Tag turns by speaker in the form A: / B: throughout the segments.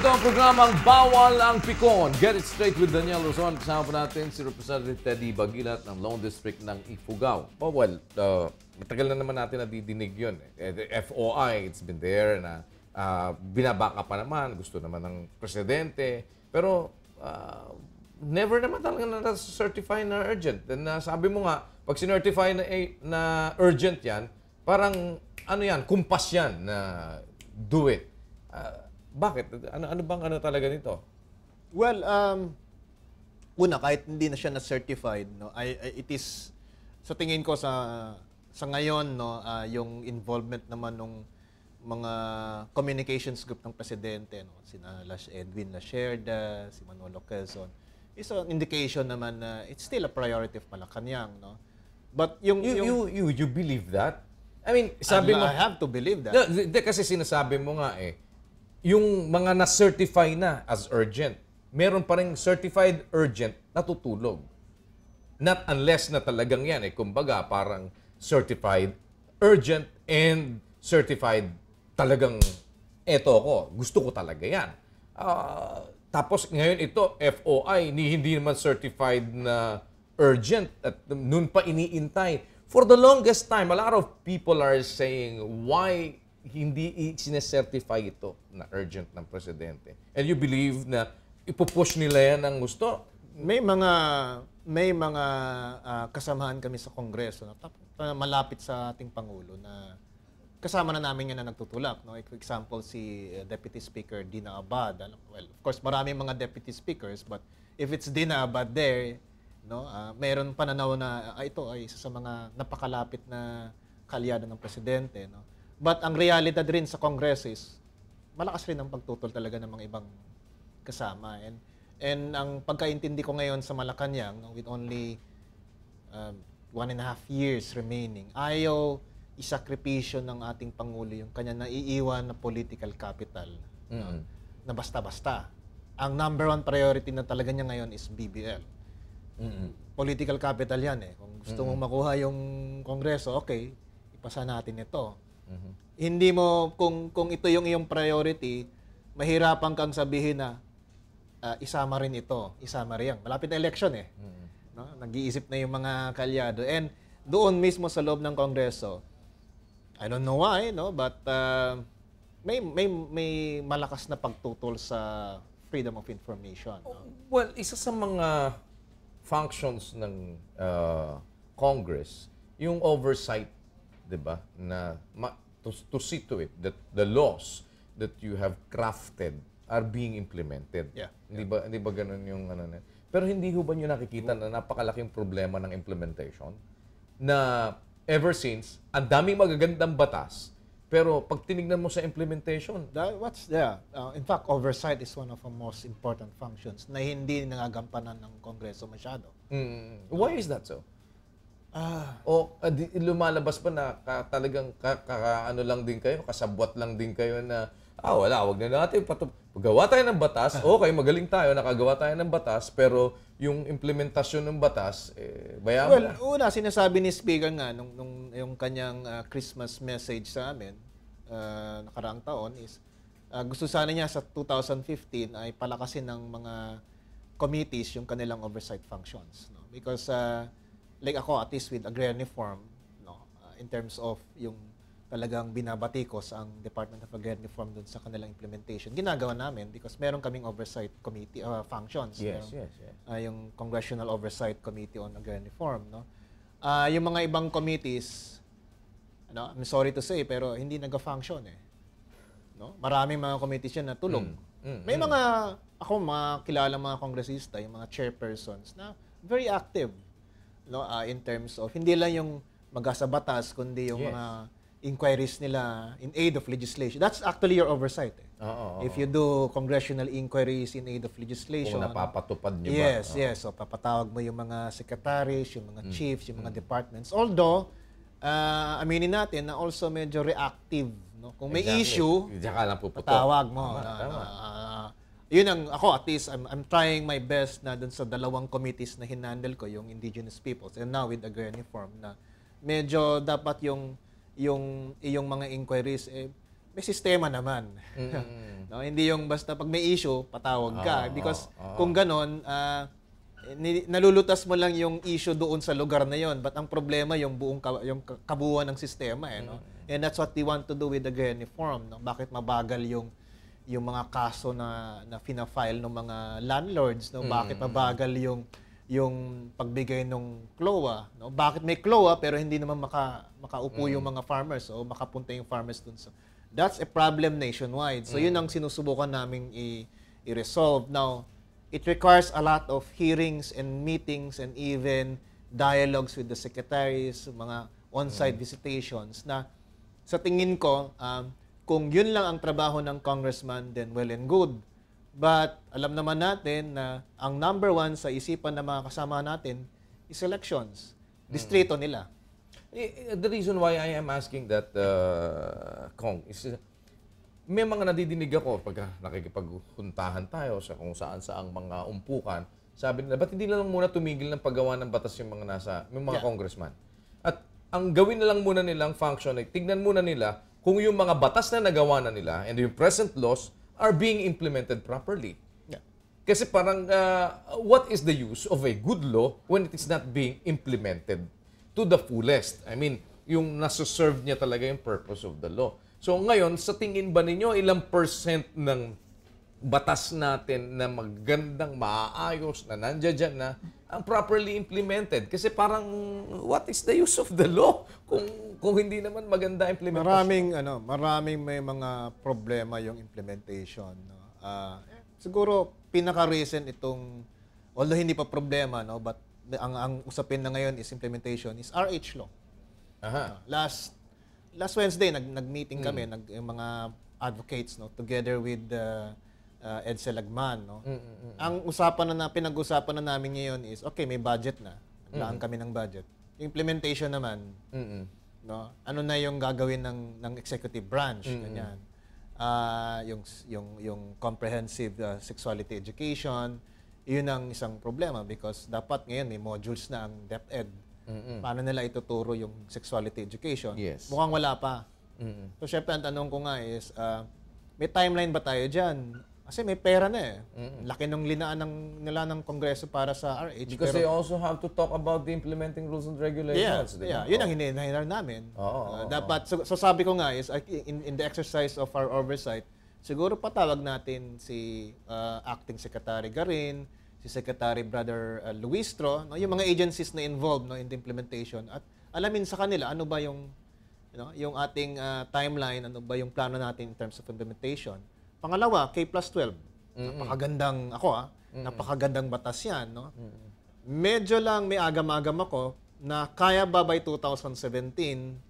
A: Ito ang programang Bawal ang Pikon. Get it straight with Daniel Roson. Kasama po natin si Representative Teddy Bagilat ng Lone District ng Ifugao. Oh, well, uh, matagal na naman natin nadidinig yun. Eh, the FOI, it's been there na uh, binabaka pa naman. Gusto naman ng presidente. Pero uh, never naman talaga na certify na urgent. And uh, sabi mo nga, pag sinertify na, eh, na urgent yan, parang ano yan, kumpas yan na do it. Uh, bakit? Ano, ano bang ano talaga nito?
B: Well, um, una, kahit hindi na siya na-certified, no, I, I, it is, sa tingin ko sa sa ngayon, no, uh, yung involvement naman ng mga communications group ng presidente, no, sina Lash Edwin Lasherda, si Manolo Quezon, is an indication naman na it's still a priority of Malacanang, no. But yung
A: You,
B: yung,
A: you, you, you believe that? I mean, sabi mo...
B: I have to believe that.
A: No, di, kasi sinasabi mo nga eh, yung mga na-certify na as urgent, meron pa rin certified urgent natutulog. Not unless na talagang yan eh. Kumbaga, parang certified urgent and certified talagang eto ko. Gusto ko talaga yan. Uh, tapos ngayon ito, FOI, ni hindi naman certified na urgent at noon pa iniintay. For the longest time, a lot of people are saying, why hindi sinesertify ito na urgent ng presidente. And you believe na ipupush nila yan ang gusto?
B: May mga may mga uh, kasamahan kami sa Kongreso na tap, malapit sa ating Pangulo na kasama na namin yan na nagtutulak. No? For example, si uh, Deputy Speaker Dina Abad. Well, of course, maraming mga Deputy Speakers, but if it's Dina Abad there, no, uh, mayroon pananaw na uh, ito ay isa sa mga napakalapit na kalyado ng presidente. No? But ang realidad rin sa Congress is, malakas rin ang pagtutol talaga ng mga ibang kasama. And, and ang pagkaintindi ko ngayon sa Malacanang, with only um, one and a half years remaining, ayaw isakripisyo ng ating Pangulo yung kanya naiiwan na political capital mm-hmm. no, na basta-basta. Ang number one priority na talaga niya ngayon is BBL. Mm-hmm. Political capital yan eh. Kung gusto mm-hmm. mong makuha yung Kongreso, okay, ipasa natin ito Mm-hmm. Hindi mo, kung, kung ito yung iyong priority, mahirapan kang sabihin na uh, isama rin ito, isama rin yan. Malapit na election eh. Mm-hmm. No? Nag-iisip na yung mga kalyado. And doon mismo sa loob ng Kongreso, I don't know why, no? but uh, may, may, may malakas na pagtutol sa freedom of information. No?
A: Well, isa sa mga functions ng uh, Congress, yung oversight 'di ba? Na ma, to, to see to it that the laws that you have crafted are being implemented.
B: Yeah.
A: Hindi ba hindi ba ganun yung ano na? Pero hindi ho ba niyo nakikita na napakalaking problema ng implementation na ever since ang daming magagandang batas pero pag tinignan mo sa implementation,
B: that, what's there? Uh, in fact, oversight is one of the most important functions na hindi nangagampanan ng Kongreso masyado.
A: Mm, why is that so? Ah. O uh, di, lumalabas pa na ka, talagang ka, ka, ano lang din kayo, kasabwat lang din kayo na ah wala, wag na natin patup. Gawa tayo ng batas, okay, magaling tayo, nakagawa tayo ng batas, pero yung implementasyon ng batas, eh, bayaan
B: well, mo una, sinasabi ni Speaker nga, nung, nung yung kanyang uh, Christmas message sa amin, uh, nakaraang taon, is uh, gusto sana niya sa 2015 ay palakasin ng mga committees yung kanilang oversight functions. No? Because uh, like ako, at least with agrarian reform, no, uh, in terms of yung talagang binabatikos ang Department of Agrarian Reform dun sa kanilang implementation. Ginagawa namin because meron kaming oversight committee uh, functions.
A: Yes, meron, yes, yes.
B: Uh, yung Congressional Oversight Committee on Agrarian Reform, no. Uh, yung mga ibang committees, ano, I'm sorry to say, pero hindi nag-function eh. No? Maraming mga committees yan na tulog. Mm, mm, May mm. mga, ako mga kilala mga kongresista, yung mga chairpersons na very active no uh, in terms of hindi lang yung magasa batas kundi yung yes. mga inquiries nila in aid of legislation. That's actually your oversight. Eh.
A: Oo, oo,
B: If you do congressional inquiries in aid of legislation.
A: Kung napapatupad niyo
B: yes,
A: ba?
B: Yes, yes. So papatawag mo yung mga secretaries, yung mga mm. chiefs, yung mga mm. departments. Although, uh, aminin natin na also medyo reactive. No? Kung may exactly. issue, patawag mo. Tama, na, tama. Na, uh, yun ang ako at least I'm, I'm trying my best na dun sa dalawang committees na hinandle ko yung indigenous peoples and now with agrarian reform na medyo dapat yung yung yung mga inquiries eh may sistema naman. no, hindi yung basta pag may issue, patawag ka.
A: Oo,
B: Because
A: oo.
B: kung ganon, ni- nalulutas mo lang yung issue doon sa lugar na yon. But ang problema yung buong ka- yung ka- kabuuan ng sistema eh, no? And that's what we want to do with the Granny Forum, no? Bakit mabagal yung yung mga kaso na na fina-file ng mga landlords, no? Bakit mabagal yung yung pagbigay ng CLOA, no? Bakit may CLOA pero hindi naman maka makaupo yung mga farmers o makapunta yung farmers dun sa That's a problem nationwide. So yun ang sinusubukan naming i- i-resolve. Now, it requires a lot of hearings and meetings and even dialogues with the secretaries, mga on-site visitations na sa tingin ko, um, kung yun lang ang trabaho ng congressman, then well and good. But alam naman natin na ang number one sa isipan ng mga kasama natin is elections. Distrito nila.
A: Eh, eh, The reason why I am asking that, uh, Kong, is uh, may mga nadidinig ako pag nakikipagpuntahan tayo sa kung saan saang mga umpukan. Sabi nila, ba't hindi na lang muna tumigil ng paggawa ng batas yung mga nasa, yung mga
B: Yeah.
A: congressman? At ang gawin na lang muna nilang function, ay tignan muna nila kung yung mga batas na nagawa na nila and yung present laws are being implemented properly.
B: Yeah.
A: Kasi parang, uh, what is the use of a good law when it is not being implemented to the fullest? I mean, yung nasa-serve niya talaga yung purpose of the law. So ngayon, sa tingin ba ninyo, ilang percent ng batas natin na magandang maayos na nandiyan dyan na ang properly implemented? Kasi parang, what is the use of the law kung kung hindi naman maganda implementation?
B: Maraming ano, maraming may mga problema yung implementation, no. Ah, siguro pinaka-recent itong although hindi pa problema, no, but the- ang ang usapin na ngayon is implementation is RH law.
A: Aha.
B: Last last Wednesday nag nag-meeting kami nag yung mga advocates no together with uh, uh, Ed Selagman no. Ang usapan na, na pinag-usapan na namin ngayon is okay, may budget na. Naglaan kami ng budget. Yung implementation naman
A: Mm-mm.
B: No? Ano na yung gagawin ng ng executive branch ganyan. Ah, yung yung yung comprehensive uh, sexuality education yun ang isang problema because dapat ngayon may modules na ang DepEd. Paano nila ituturo yung sexuality education?
A: Yes.
B: mukhang wala pa.
A: Mm-mm.
B: so syempre ang tanong ko nga is ah, may timeline ba tayo diyan kasi may pera na eh laki ng linaan ng nila ng kongreso para sa RH
A: Because
B: pero-
A: they also have to talk about the implementing rules and
B: Yeah,
A: regulations.
B: yeah.
A: ba?
B: Yun ang hinahinar namin.
A: Oo,
B: Uh,
A: oo,
B: dapat, so, so sabi ko nga is, in, in the exercise of our oversight, siguro patawag natin si uh, Acting Secretary Garin, si Secretary Brother uh, Luistro, no, yung mga agencies na involved no, in the implementation at alamin sa kanila ano ba yung you know, yung ating uh, timeline, ano ba yung plano natin in terms of implementation. Pangalawa, K plus 12. Napakagandang, ako ah, napakagandang batas yan. No? Medyo lang may agam-agam ako na kaya ba by 2017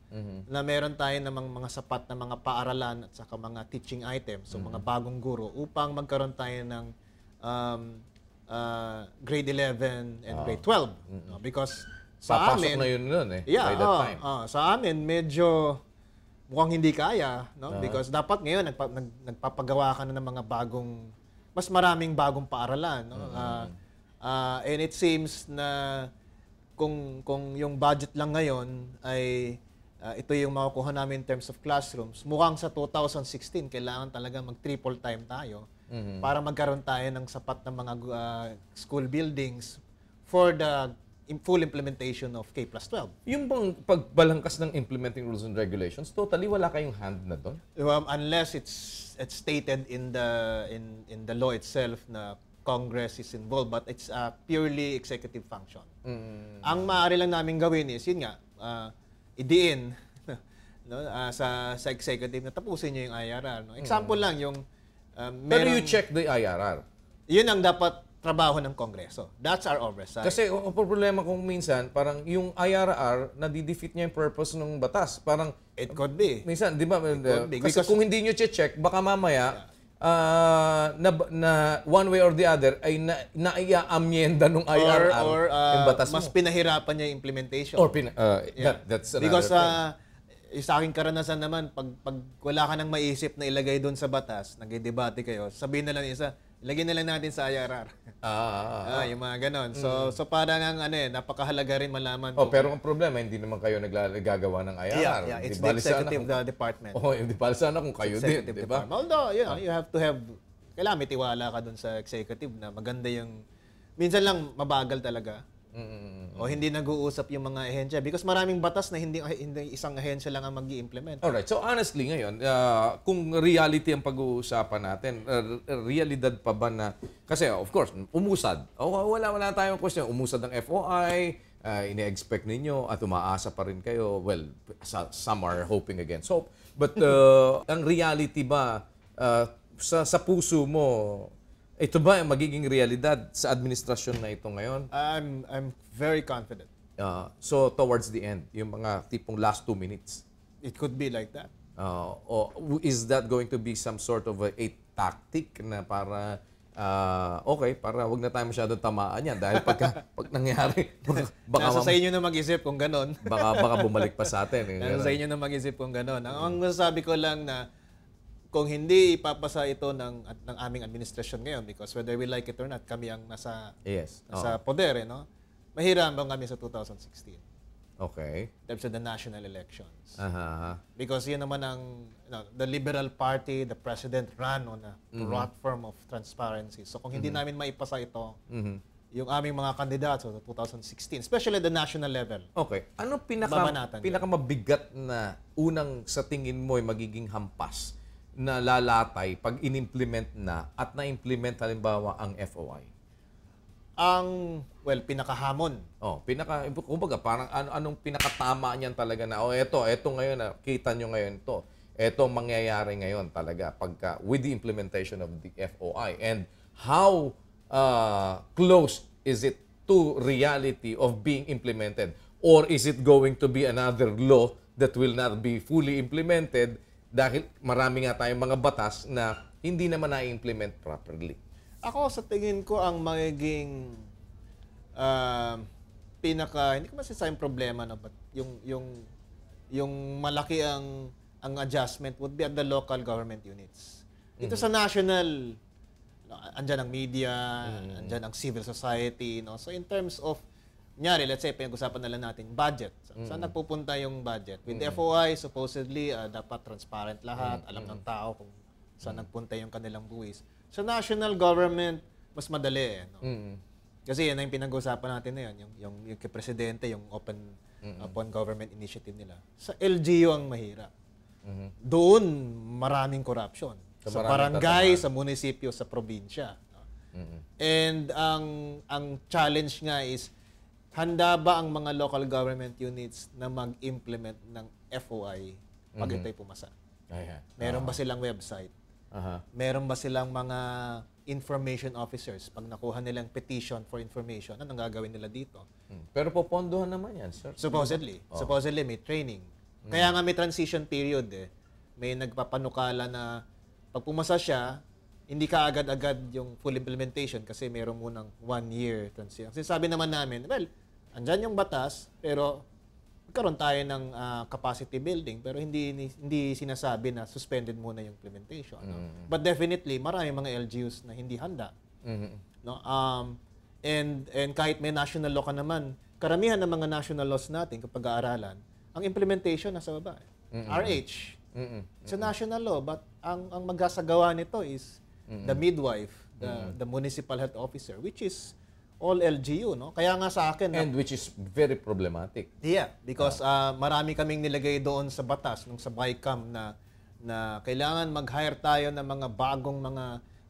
B: na meron tayo namang mga sapat na mga paaralan at saka mga teaching items, so mga bagong guro upang magkaroon tayo ng um, uh, grade 11 and grade 12. No? Because sa
A: Papasok
B: amin,
A: na yun nun eh,
B: Yeah,
A: by that
B: oo,
A: time.
B: oo. sa amin medyo mukhang hindi kaya, no? Because dapat ngayon nagpa, nag, nagpapagawa ka na ng mga bagong mas maraming bagong paaralan, no? Ah, ah, and it seems na kung kung yung budget lang ngayon ay ah, ito yung makukuha namin in terms of classrooms, mukhang sa 2016 kailangan talaga mag-triple time tayo para magkaroon tayo ng sapat na mga ah, school buildings for the full implementation of K plus 12.
A: Yung bang pagbalangkas ng implementing rules and regulations, totally wala kayong hand na doon?
B: Um, unless it's it's stated in the in in the law itself na Congress is involved but it's a purely executive function. Ang maaari lang namin gawin is yun nga uh, idiin no ah, sa sa executive na tapusin niyo yung IRR no. Example lang yung um,
A: Pero
B: merong-
A: you check the IRR.
B: yun ang dapat trabaho ng Kongreso. That's our oversight.
A: Kasi o, problema kung minsan, parang yung IRR, nadidefeat niya yung purpose ng batas. Parang,
B: it could be.
A: minsan, di ba,
B: could be,
A: kasi
B: because-
A: kung hindi nyo check, baka mamaya, ah, na, na one way or the other, ay na, naiaamyenda ng
B: or
A: IRR
B: or
A: yung
B: uh,
A: batas
B: mas
A: mo.
B: pinahirapan niya yung implementation.
A: Or pina, ah,
B: Yeah.
A: that, that's another
B: Because
A: thing.
B: uh, yung sa aking karanasan naman, pag, pag wala ka nang maisip na ilagay doon sa batas, nagdidebate kayo, sabihin na lang isa, ilagay na lang natin sa IRR.
A: Ah, ah, ah.
B: Ah, yung mga ganon. So, so parang ang ano eh, napakahalaga rin malaman.
A: Oh,
B: kung-
A: pero ang problema, hindi naman kayo naglagagawa ng IRR.
B: yeah, yeah, it's
A: Di
B: the
A: bali sana
B: executive the department.
A: Oh, hindi pala sana kung kayo din,
B: executive
A: di ba?
B: department. Although, you know, you have to have, kailangan may tiwala ka dun sa executive na maganda yung, minsan lang mabagal talaga.
A: Mm.
B: O hindi nag-uusap yung mga ahensya because maraming batas na hindi, hindi isang ahensya lang ang mag implement
A: Alright, so honestly ngayon, ah, kung reality ang pag-uusapan natin, uh, realidad pa ba na, kasi of course, umusad. O, wala, wala tayong question. Umusad ang FOI, ah, ine-expect ninyo at umaasa pa rin kayo. Well, some are hoping against hope. But uh, ang reality ba, ah, sa, sa puso mo, ito ba ang magiging realidad sa administrasyon na ito ngayon?
B: I'm, I'm very confident.
A: Ah, so towards the end, yung mga tipong last two minutes,
B: It could be like that.
A: Uh, o is that going to be some sort of a, a tactic na para ah, okay, para wag na tayo masyadong tamaan yan dahil pagka pag nangyari baka baka,
B: Nasa sa inyo na mag-isip kung ganon.
A: baka, baka bumalik pa sa atin. eh.
B: Nasa sa inyo na mag-isip kung ganon. Ang, ang masasabi ko lang na kung hindi ipapasa ito ng, at, ng aming administrasyon ngayon because whether we like it or not, kami ang nasa,
A: Yes. Oh,
B: nasa poder, eh, no? Mahirapan kami sa 2016
A: okay.
B: in terms of the national elections.
A: Aha.
B: Because yun naman ang you know, the Liberal Party, the President ran on a platform of transparency. So kung hindi namin maipasa ito, yung aming mga kandidato sa 2016, especially the national level,
A: Okay. Ano pinaka
B: Babanatan
A: pinaka mabigat na unang sa tingin mo ay magiging hampas na lalatay pag inimplement na at na-implement halimbawa ang FOI?
B: ang, well, pinakahamon
A: Oh, pinaka kumbaga parang ano anong pinakatama niyan talaga na oh eto eto ngayon na kita nyo ngayon to. Eto ang mangyayari ngayon talaga pagka with the implementation of the FOI and how uh, close is it to reality of being implemented or is it going to be another law that will not be fully implemented dahil marami nga tayong mga batas na hindi naman na-implement properly.
B: Ako sa tingin ko ang magiging um, pinaka hindi ko masasayang problema no but yung yung yung malaki ang ang adjustment would be at the local government units. Dito sa national andyan ang media, andyan ang civil society, no. So in terms of Nyari, let's say, pinag-usapan na lang natin, budget. Sa- Saan nagpupunta yung budget? With the FOI, supposedly, ah, dapat transparent lahat. Alam ng tao kung saan nagpunta yung kanilang buwis. Sa national government, mas madali eh. No?
A: Mm.
B: Kasi yan ang pinag-usapan natin na yan, yung, yung, yung presidente, yung open upon government initiative nila. Sa LGU ang mahirap. Doon, maraming corruption.
A: So,
B: sa
A: maraming
B: barangay, sa munisipyo, sa probinsya. no? And ang ang challenge nga is, handa ba ang mga local government units na mag-implement ng FOI pag ito'y pumasa?
A: Ayan.
B: Meron ba silang website?
A: Aha.
B: meron ba silang mga information officers pag nakuha nilang petition for information anong gagawin nila dito
A: Hmm. Pero popondohan naman yan, sir.
B: supposedly supposedly may training kaya nga may transition period eh may nagpapanukala na pag pumasa siya hindi ka agad-agad yung full implementation kasi meron munang one year transition kasi sabi naman namin well andyan yung batas pero magkaroon tayo ng ah, capacity building pero hindi hindi sinasabi na suspended muna yung implementation no? but definitely marami mga LGUs na hindi handa
A: Mhm.
B: no um and and kahit may national law ka naman karamihan ng mga national laws natin kapag aaralan ang implementation nasa baba eh. RH
A: Mm-mm.
B: it's a national law but ang ang magsasagawa nito is the midwife the the municipal health officer which is all LGU no kaya nga sa akin
A: And which is very problematic.
B: Yeah, because ah, marami kaming nilagay doon sa batas nung sa BICAM na na kailangan mag-hire tayo ng mga bagong mga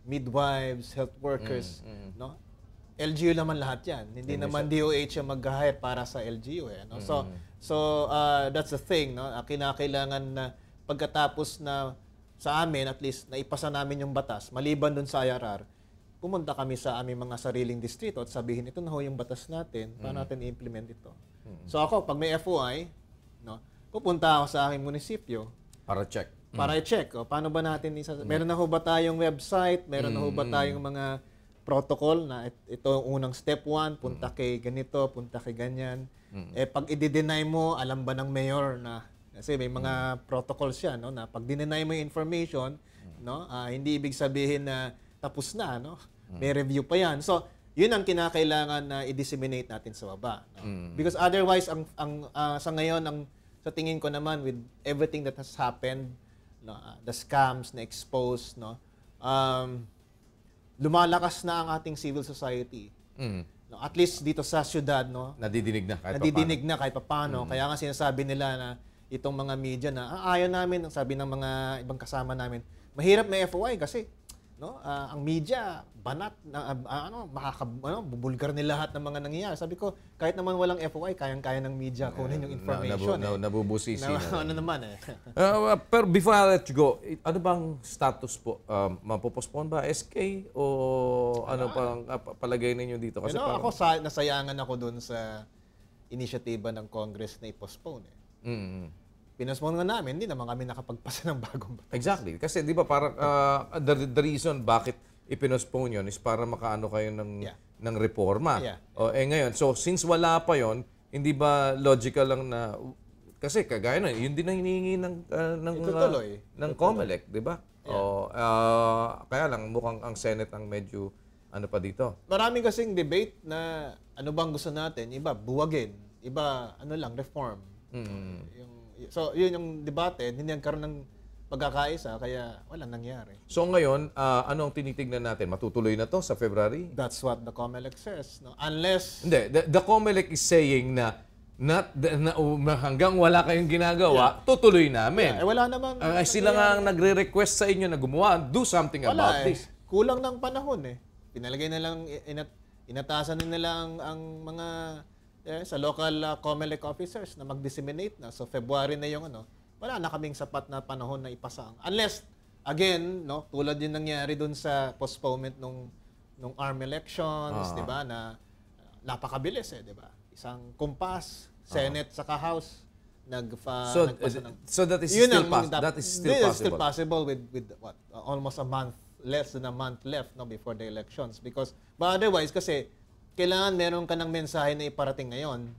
B: midwives, health workers, no? LGU naman lahat 'yan. Hindi naman DOH ang mag-hire para sa LGU eh, no? So so ah, that's the thing, no? Ah, kinakailangan na pagkatapos na sa amin at least naipasa namin yung batas maliban doon sa IRR pumunta kami sa aming mga sariling distrito at sabihin, ito na ho yung batas natin, paano natin i-implement ito. So ako, pag may FOI, no, pupunta ako sa aking munisipyo
A: Para check.
B: para i-check, o, paano ba natin isa Meron na ho ba tayong website? Meron na ho ba tayong mga protocol na it- ito ang unang step one, punta kay ganito, punta kay ganyan. Eh pag i-deny mo, alam ba ng mayor na kasi may mga protocols yan no na pag dineny mo yung information no ah, hindi ibig sabihin na tapos na, no? May review pa yan. So, yun ang kinakailangan na i-disseminate natin sa baba. No? Because otherwise, ang, ang ah, sa ngayon, ang, sa tingin ko naman, with everything that has happened, no, ah, the scams na exposed, no, um, lumalakas na ang ating civil society.
A: Mm.
B: No, at least dito sa syudad, no,
A: Nadidinig na kahit
B: nadidinig na kahit paano. Kaya nga sinasabi nila na itong mga media na ah, ayaw namin, ang sabi ng mga ibang kasama namin, mahirap may FOI kasi no, ah, ang media banat na ah, ano makaka ano bubulgar nila lahat ng mga nangyayari. Sabi ko, kahit naman walang FOI, kayang-kaya ng media kunin yung
A: paano. Na,
B: information.
A: nabu, na,
B: eh.
A: nabubusisi
B: Na-
A: na.
B: ano naman eh.
A: Uh, pero before I let you go, eh, ano bang status po? Um, mapopospone ba SK o ano pang uh, pa- palagay ninyo dito? Kasi
B: Kasi
A: parang,
B: ako sa, nasayangan ako doon sa inisyatiba ng Congress na i-postpone eh.
A: Mm,
B: Pinospone nga namin, hindi naman kami nakapagpasa ng bagong batas.
A: exactly. Kasi di ba parang uh, the, the reason bakit ipinospone yun is para makaano kayo ng,
B: Yeah.
A: ng reforma.
B: Yeah.
A: O, eh ngayon, so since wala pa yon hindi ba logical lang na kasi kagaya na, yun din ang hinihingi ng uh, ng
B: Itutuloy.
A: uh, ng COMELEC, di ba? O uh, kaya lang mukhang ang Senate ang medyo ano pa dito.
B: Marami kasing debate na ano bang gusto natin, iba buwagin, iba ano lang reform.
A: Mm.
B: Yung so yun yung debate, hindi nagkaroon ng pagkakaisa kaya walang nangyari.
A: So ngayon, ah, ano ang tinitignan natin? Matutuloy na to sa February?
B: That's what the COMELEC says, no? Unless
A: Hindi, the, the COMELEC is saying na not na, na- hanggang wala kayong ginagawa, tutuloy namin.
B: eh wala namang
A: Ah, sila nga ang nagre-request sa inyo na gumawa, do something about
B: wala eh.
A: this.
B: Kulang ng panahon eh. Pinalagay na lang inat, inatasan na nila ang, ang mga eh, sa local uh, COMELEC officers na mag-disseminate na. So February na yung ano, wala na kaming sapat na panahon na ipasa. Unless again, no, tulad yung nangyari dun sa postponement nung nung ARM elections,
A: Ah.
B: 'di ba, na uh, napakabilis eh, 'di ba? Isang kumpas, Senate saka House nagfa
A: So,
B: nagpasa
A: uh,
B: ng
A: so that is
B: yun
A: still
B: ang dap-
A: that is still possible.
B: still possible with with what uh, almost a month less than a month left no before the elections because but otherwise kasi kailangan meron ka ng mensahe na iparating ngayon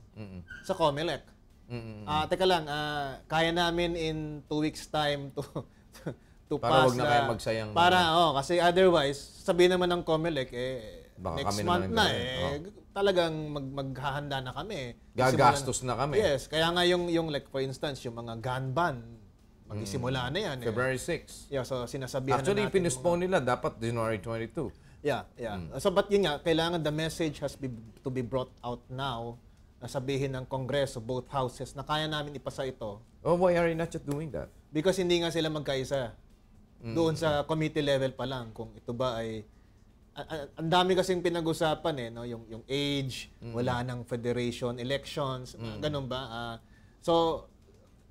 B: sa COMELEC.
A: Mm-mm.
B: Ah, teka lang, ah, kaya namin in two weeks time to to
A: Para
B: pass
A: wag na kayo magsayang
B: Para oh, kasi otherwise sabihin naman ng COMELEC eh
A: Baka
B: next
A: kami
B: month na
A: gawin.
B: eh talagang mag maghahanda na kami.
A: Gagastos na kami.
B: Yes, kaya nga yung yung like for instance yung mga gun ban magisimula na yan eh.
A: February 6.
B: Yeah, so sinasabihan
A: Actually,
B: na natin.
A: pinispone nila dapat January 22.
B: Yeah, yeah.
A: Hmm.
B: So but yun nga, kailangan the message has be, to be brought out now na sabihin ng Kongreso, both houses, na kaya namin ipasa ito
A: Oh, why are you not just doing that?
B: because hindi nga sila magkaisa.
A: Hmm.
B: Doon sa committee level pa lang kung ito ba ay ang dami kasing pinag-usapan eh no yung yung age
A: Hmm.
B: wala nang federation elections mga ganun ba Ah, so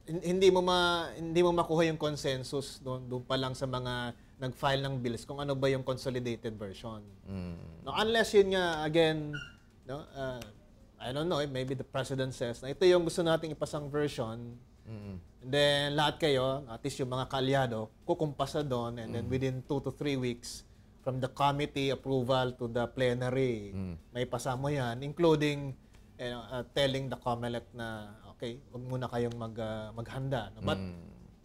B: hin- hindi mo ma hindi mo makuha yung consensus doon doon pa lang sa mga nag-file ng bills kung ano ba yung consolidated version
A: Mm.
B: no unless yun nga again no ah, I don't know eh, maybe the president says na ito yung gusto nating ipasang version
A: Mm.
B: And then lahat kayo, at least yung mga kalyado, kukumpasa doon and then within two to three weeks from the committee approval to the plenary, may pasamo yan, including eh, uh, telling the COMELEC na okay, wag muna kayong mag, uh, maghanda. No? But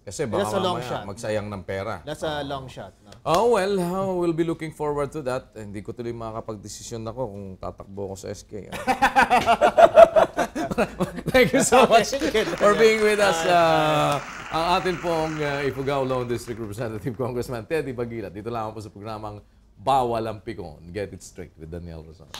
A: Kasi baka
B: That's a long
A: mamaya
B: shot.
A: magsayang ng pera.
B: that's a long shot. No?
A: Oh, well, uh, we'll be looking forward to that. Hindi ko tuloy makakapag-desisyon ako kung tatakbo ako sa SK. ah. Thank you so much for being with us. Uh, ang atin pong uh, Ifugao Lone District Representative Congressman Teddy Bagila. Dito lang po sa programang Bawal ang Pikon. Get it straight with Daniel Rosado.